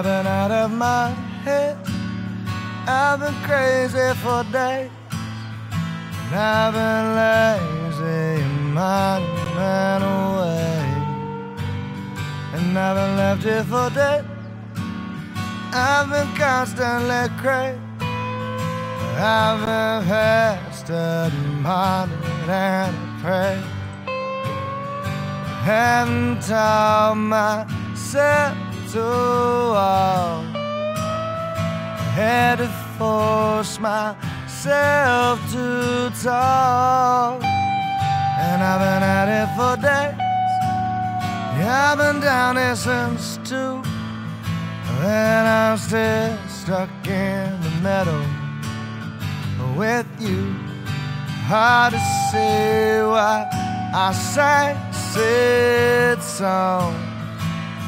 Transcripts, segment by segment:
I've been out of my head. I've been crazy for days. And I've been lazy in my man away. And I've been left here for dead. I've been constantly crazy. I've been fasted and pondered and prayed. Haven't taught myself to walk. Oh, Had to force myself to talk. And I've been at it for days. Yeah, I've been down here since two. And I'm still stuck in the middle with you. Hard to say why I sang sad songs.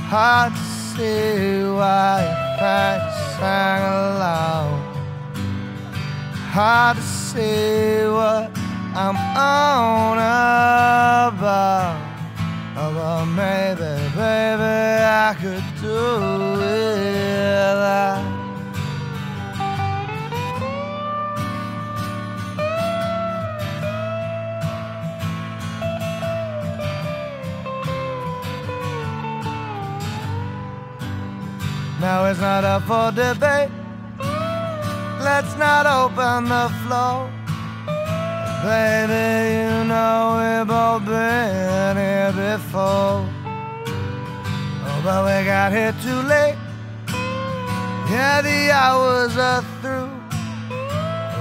Hard to say why I sang along. Hard to say what I'm on about. But maybe, baby, I could do not up for debate. Let's not open the floor. Baby, you know we've both been here before. Oh, but we got here too late. Yeah, the hours are through.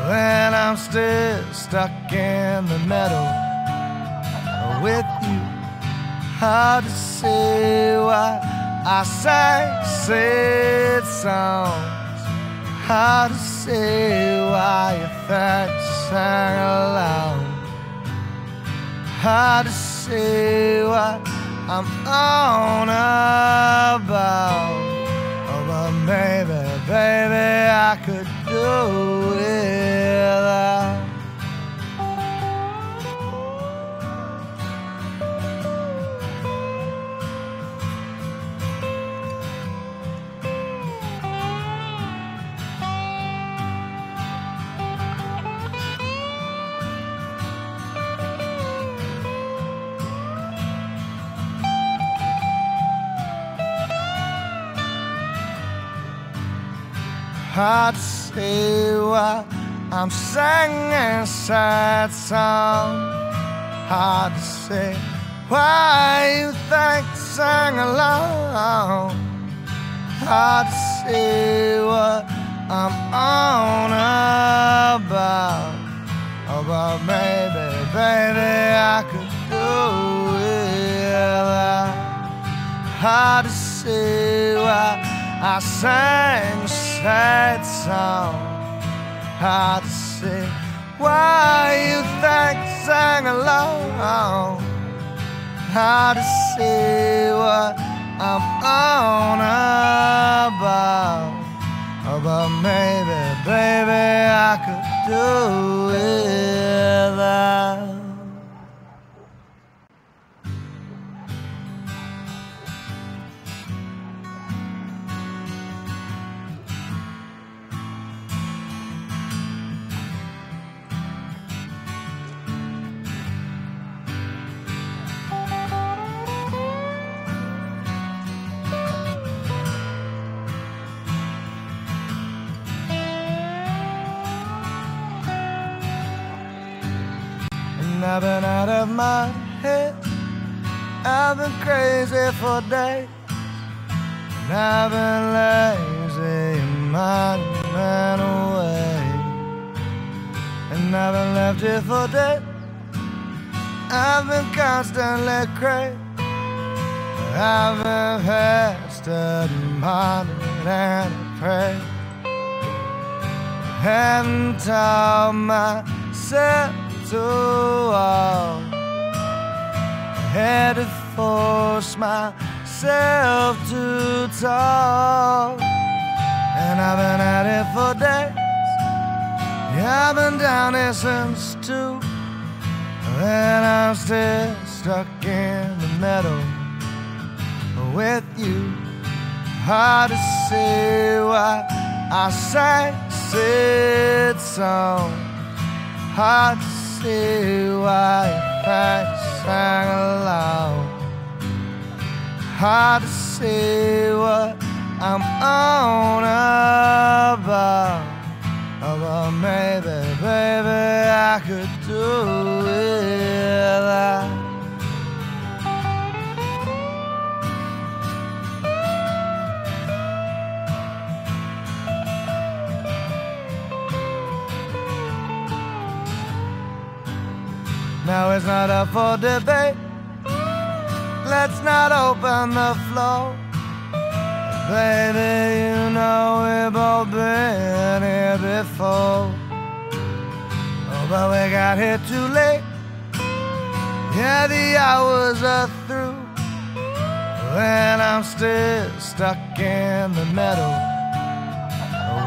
And I'm still stuck in the middle with you. Hard to say why I sang sad songs. Hard to say why you think you sang along. Hard to say what I'm on about. Oh, but maybe, baby, I could do without. Hard to say why I'm singing sad song. Hard to say why you think to sing along. Hard to say what I'm on about. Oh, but maybe, baby, I could do without. Hard to say why I sang sad song. Hard to say why you think sang along. Hard to say what I'm on about. But maybe, baby, I could do I've been out of my head. I've been crazy for days. And I've been lazy in my man away. And I've been left here for dead. I've been constantly crazy. I've been fasted and and prayed. Haven't taught myself to I um, Had to force myself to talk. And I've been at it for days. Yeah, I've been down here since two. And I'm still stuck in the middle with you. Hard to see why I sang song. Hard to why I sang along. Hard to see what I'm on about. But maybe, baby, I could do Now it's not up for debate. Let's not open the floor. Baby, you know we've all been here before. Oh, but we got here too late. Yeah, the hours are through. And I'm still stuck in the middle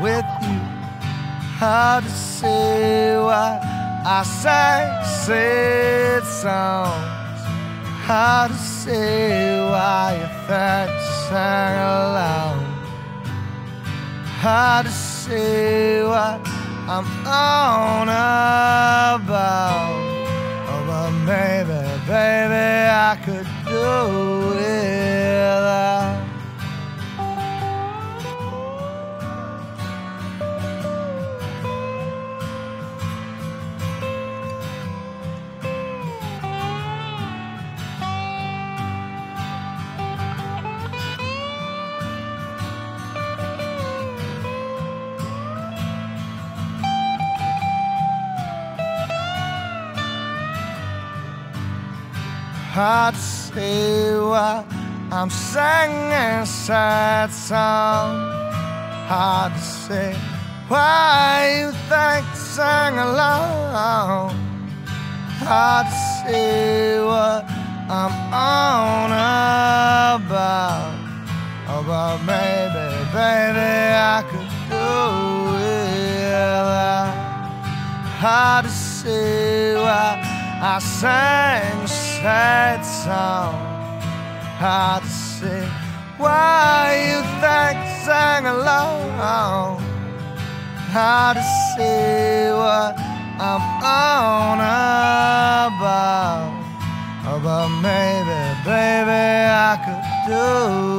with you. Hard to say why. I sang sad songs. How to say why you thought you sang along. How to say what I'm on about. Oh, but maybe, baby, I could do it. To say why I'm singing sad song. Hard to say why you think sing along. Hard to say what I'm on about. But maybe, baby, I could do it. Hard to say why I sang sad song. Hard to say why you think I sang along. Hard to say what I'm on about. But maybe, baby, I could do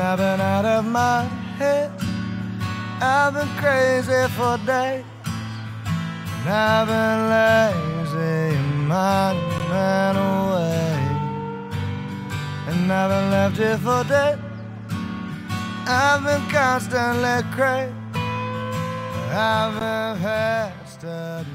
I've been out of my head. I've been crazy for days. And I've been lazy my man away. And I've been left here for dead. I've been constantly crazy. I've been pestered